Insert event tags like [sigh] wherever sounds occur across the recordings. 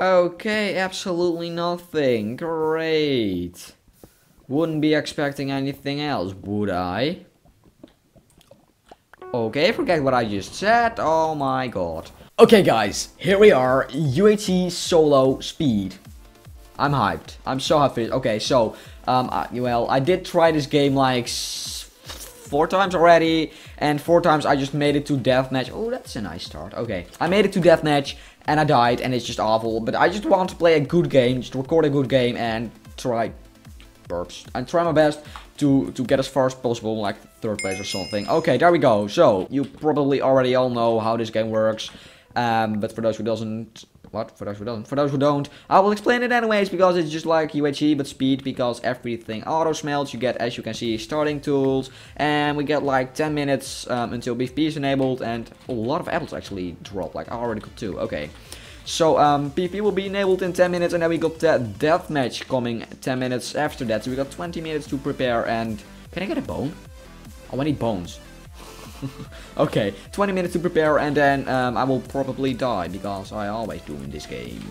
Okay, absolutely nothing. Great. Wouldn't be expecting anything else, would I? Okay, forget what I just said. Oh my god. Okay guys, here we are. UHC solo speed. I'm hyped. I'm so hyped Okay, so, um, uh, well, I did try this game like four times already, and four times I just made it to deathmatch. Oh, that's a nice start. Okay, I made it to deathmatch, and I died, and it's just awful. But I just want to play a good game, just record a good game, and try burps. And try my best to, to get as far as possible, like third place or something. Okay, there we go. So, you probably already all know how this game works. Um, but for those who doesn't, what? For those who don't, for those who don't, I will explain it anyways because it's just like UHC but speed because everything auto smelts. You get, as you can see, starting tools, and we get like 10 minutes um, until PvP is enabled, and a lot of apples actually drop. Like I already got two. Okay. So um, PvP will be enabled in 10 minutes and then we got that deathmatch coming 10 minutes after that. So we got 20 minutes to prepare and... Can I get a bone? Oh, I need bones. [laughs] okay, 20 minutes to prepare and then um, I will probably die because I always do in this game.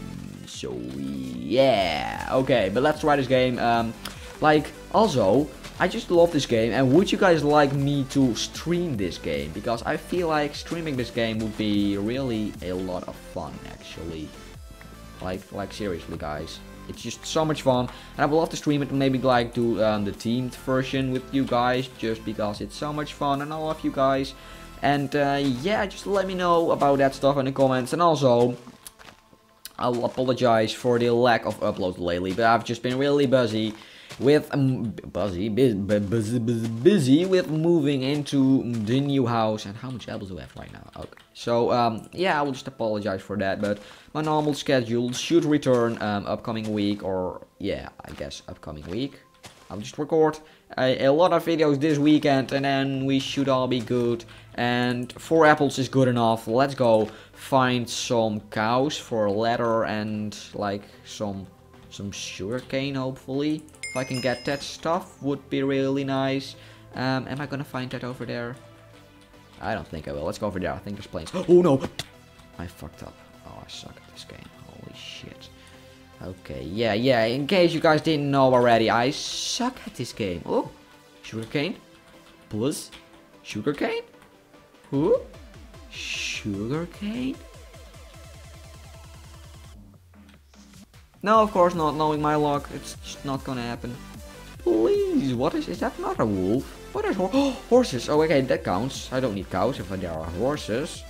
So yeah, okay, but let's try this game. Um, like, also, I just love this game and would you guys like me to stream this game? Because I feel like streaming this game would be really a lot of fun actually. Like, like seriously guys. It's just so much fun and I would love to stream it maybe like do um, the teamed version with you guys just because it's so much fun and I love you guys. And uh, yeah, just let me know about that stuff in the comments and also I'll apologize for the lack of uploads lately but I've just been really busy with um, busy, busy, busy, busy with moving into the new house. And how much apples do I have right now? Okay. So, um, yeah, I will just apologize for that. But my normal schedule should return um, upcoming week. Or, yeah, I guess upcoming week. I'll just record a, a, lot of videos this weekend. And then we should all be good. And four apples is good enough. Let's go find some cows for leather and, like, some some sugarcane, hopefully. If I can get that stuff, would be really nice. Um, am I gonna find that over there? I don't think I will. Let's go over there. I think there's plains. [gasps] Oh no! I fucked up. Oh, I suck at this game. Holy shit. Okay, yeah, yeah. In case you guys didn't know already, I suck at this game. Oh, sugarcane. Plus, sugarcane. Who? Sugarcane? No, of course not. Knowing my luck, it's not gonna happen. Please, what is, is that not a wolf? What is, oh, [gasps] horses? Oh, okay, that counts. I don't need cows if there are horses.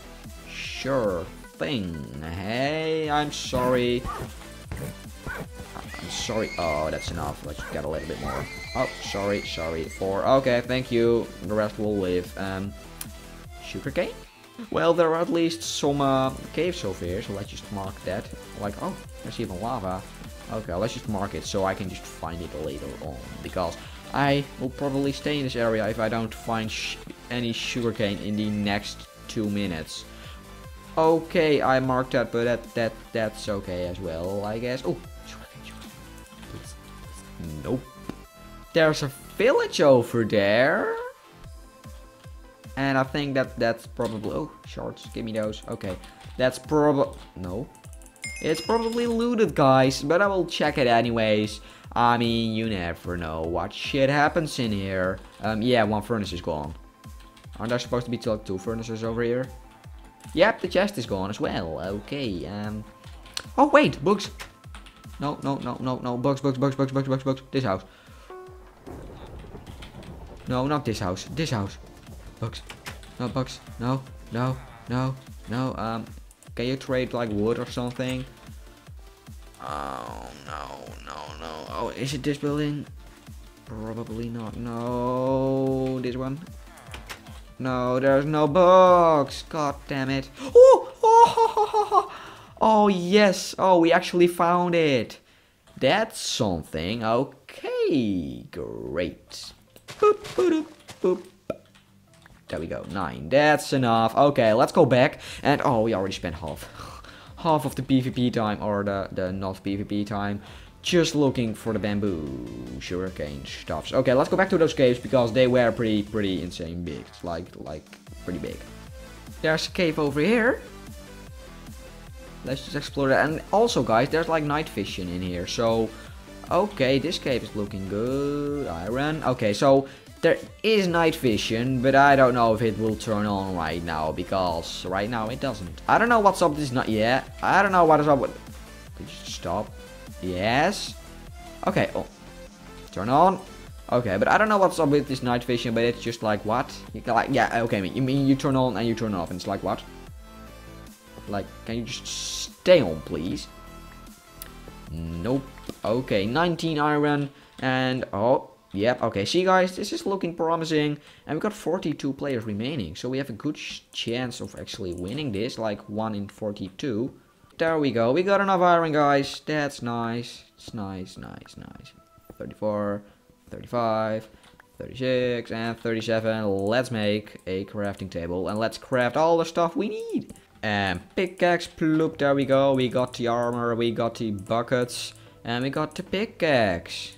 Sure thing. Hey, I'm sorry. I'm sorry. Oh, that's enough. Let's get a little bit more. Oh, sorry, sorry. Four. Okay, thank you. The rest will live. Um, sugarcane? Well, there are at least some uh, caves over here, so let's just mark that. Like, oh, there's even lava. Okay, let's just mark it so I can just find it later on. Because I will probably stay in this area if I don't find sh any sugarcane in the next two minutes. Okay, I marked that, but that that that's okay as well, I guess. Oh. Nope. There's a village over there. And I think that that's probably... Oh, shards. Give me those. Okay. That's probably... No. It's probably looted, guys. But I will check it anyways. I mean, you never know what shit happens in here. Um, yeah, one furnace is gone. Aren't there supposed to be two furnaces over here? Yep, the chest is gone as well. Okay, um... Oh, wait, books. No, no, no, no, no. Books, books, books, books, books, books, bugs. This house. No, not this house. This house. Books. No, books. No, no, no, no. Um, can you trade like wood or something? Oh, no, is it this building? Probably not. No, this one. No, there's no bugs. God damn it. Oh, oh, oh, yes. Oh, we actually found it. That's something. Okay, great. Boop, boop, boop. There we go, 9. That's enough. Okay, let's go back. And, oh, we already spent half. [sighs] half of the PvP time, or the, the not PvP time. Just looking for the bamboo sugarcane stuffs. Okay, let's go back to those caves, because they were pretty, pretty insane big. Like, like, pretty big. There's a cave over here. let's just explore that. And also, guys, there's like night vision in here. So, okay, this cave is looking good. Iron. Okay, so there is night vision, but I don't know if it will turn on right now because right now it doesn't. I don't know what's up with this night. Yeah, I don't know what is up with. Could you stop? Yes. Okay. Oh, turn on. Okay, but I don't know what's up with this night vision, but it's just like what? You can, Like yeah, okay. You mean you turn on and you turn off, and it's like what? Like, can you just stay on, please? Nope. Okay, 19 iron and oh, yep. Okay, see guys, this is looking promising, and we got 42 players remaining, so we have a good chance of actually winning this, like one in 42. There we go. We got enough iron, guys. That's nice. It's nice, nice, nice. 34, 35, 36, and 37. Let's make a crafting table. And let's craft all the stuff we need. And pickaxe, ploop, there we go. We got the armor, we got the buckets, and we got the pickaxe.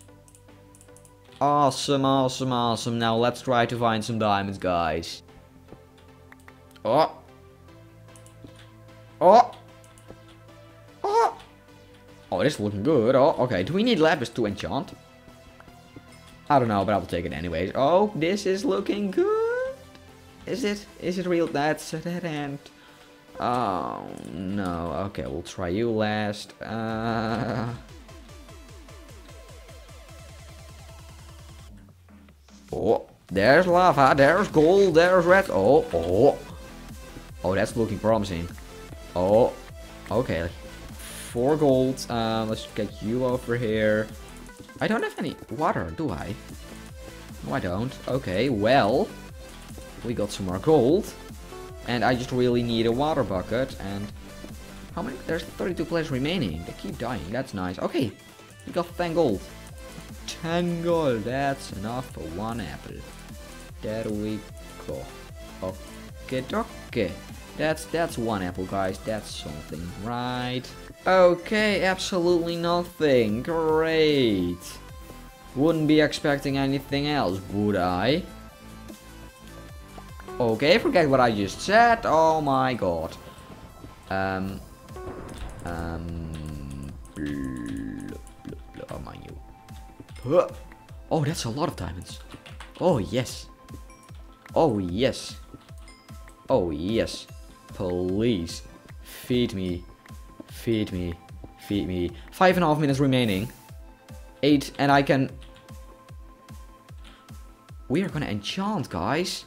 Awesome, awesome, awesome. Now let's try to find some diamonds, guys. Oh. Oh. Oh. Oh, this is looking good. Oh, okay. Do we need lapis to enchant? I don't know, but I will take it anyways. Oh, this is looking good. Is it? Is it real? That's a dead end. Oh, no. Okay, we'll try you last. Uh... Oh, there's lava, there's gold, there's red. Oh, oh. Oh, that's looking promising. Oh, okay four golds. Um, let's get you over here. I don't have any water, do I? No, I don't. Okay, well, we got some more gold. And I just really need a water bucket. And how many? There's 32 players remaining. They keep dying. That's nice. Okay, we got 10 gold. 10 gold. That's enough for one apple. There we go. Okay, okay. That's that's one apple, guys. That's something, right? Okay, absolutely nothing. Great. Wouldn't be expecting anything else, would I? Okay, forget what I just said. Oh my god. Um. Um. Oh my. Oh, that's a lot of diamonds. Oh yes. Oh yes. Oh yes. Please. Feed me. Feed me. Feed me. Five and a half minutes remaining. Eight, and I can... We are gonna enchant, guys.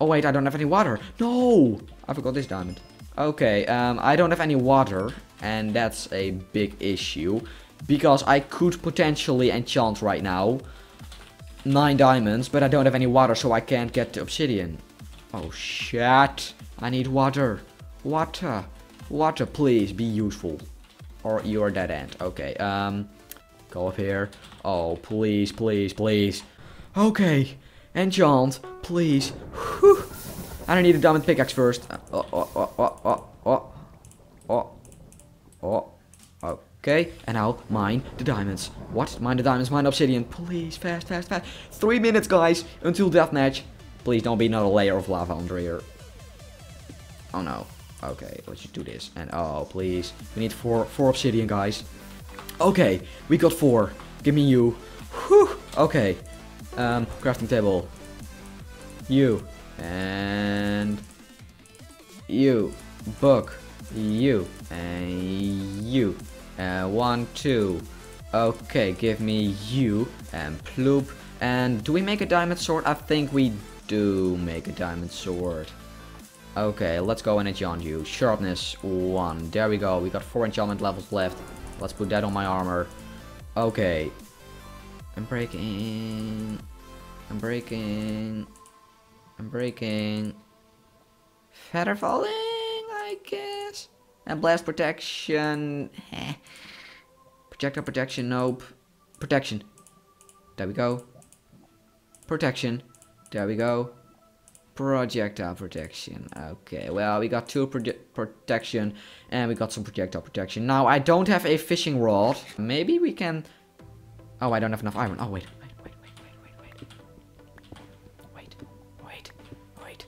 Oh, wait, I don't have any water. No! I forgot this diamond. Okay, um, I don't have any water, and that's a big issue. Because I could potentially enchant right now. Nine diamonds, but I don't have any water, so I can't get the obsidian. Oh, shit. I need water. Water. Water, please, be useful. Or you're dead end. Okay, um... Go up here. Oh, please, please, please. Okay. Enchant, please. Whew. I don't need a diamond pickaxe first. Oh, oh, oh, oh, oh, oh. Oh. Oh. Okay, and now mine the diamonds. What? Mine the diamonds, mine obsidian. Please, fast, fast, fast. Three minutes, guys, until deathmatch. Please don't be another layer of lava under here. Oh no. Okay, let's just do this. And oh, please. We need four four obsidian, guys. Okay, we got four. Give me you. Whew. Okay. Um, crafting table. You. And you. Book. You. And you. Uh, one, two. Okay, give me you. And ploop. And do we make a diamond sword? I think we do make a diamond sword. Okay, let's go and enchant you. Sharpness 1. There we go. We got 4 enchantment levels left. Let's put that on my armor. Okay. I'm breaking. I'm breaking. I'm breaking. Feather falling, I guess. And blast protection. [laughs] Projectile protection, nope. Protection. There we go. Protection. There we go. Projectile protection. Okay, well, we got two protection and we got some projectile protection. Now, I don't have a fishing rod. Maybe we can... Oh, I don't have enough iron. Oh, wait, wait, wait, wait, wait, wait, wait. Wait, wait, wait.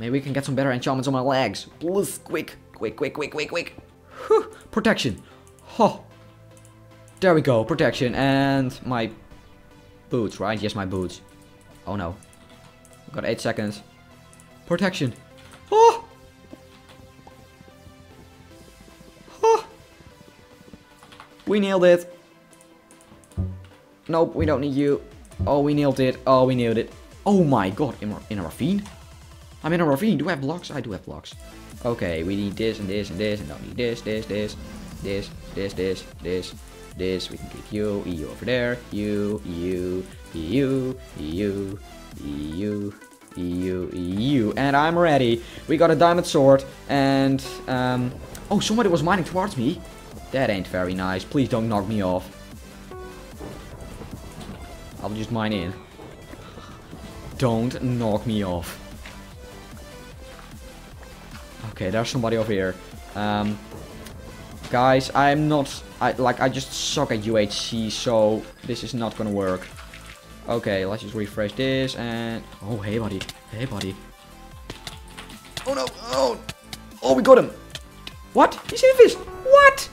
Maybe we can get some better enchantments on my legs. Please, quick. quick, quick, quick, quick, quick. Whew. Protection. Oh. There we go, protection. And my boots, right? Yes, my boots. Oh no. Got 8 seconds. Protection. Oh! Oh! We nailed it. Nope, we don't need you. Oh, we nailed it. Oh, we nailed it. Oh my god, in a, in a ravine? I'm in a ravine. Do I have blocks? I do have blocks. Okay, we need this and this and this and don't need this, this, this, this, this, this, this, this. We can keep you, you over there, you, you, you, you, you, you, you, and I'm ready. We got a diamond sword and um. Oh, somebody was mining towards me. That ain't very nice. Please don't knock me off. I'll just mine in. Don't knock me off. Okay, there's somebody over here. Um, guys, I'm not... I Like, I just suck at UHC, so this is not gonna work. Okay, let's just refresh this and... Oh, hey, buddy. Hey, buddy. Oh, no. Oh, oh we got him. What? He's in this. What?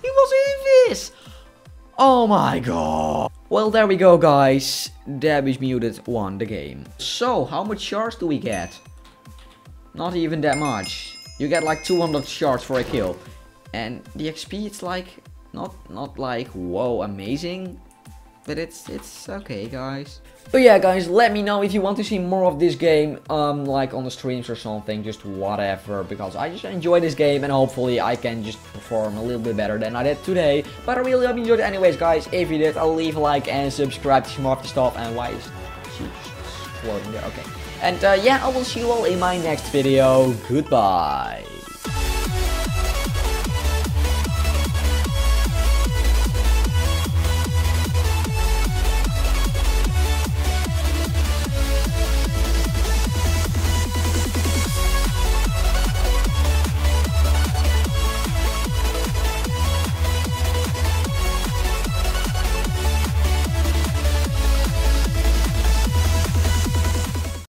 He was in this. Oh my god. Well, there we go, guys. Damage Muted won the game. So, how much shards do we get? Not even that much. You get like 200 shards for a kill. And the XP, it's like, not, not like, whoa, amazing. But it's, it's okay, guys. But yeah, guys, let me know if you want to see more of this game, um, like on the streams or something, just whatever, because I just enjoy this game and hopefully I can just perform a little bit better than I did today. But I really hope you enjoyed it anyways, guys. If you did, I'll leave a like and subscribe to more of the stuff. And why is she floating there? Okay. And uh, yeah, I will see you all in my next video. Goodbye.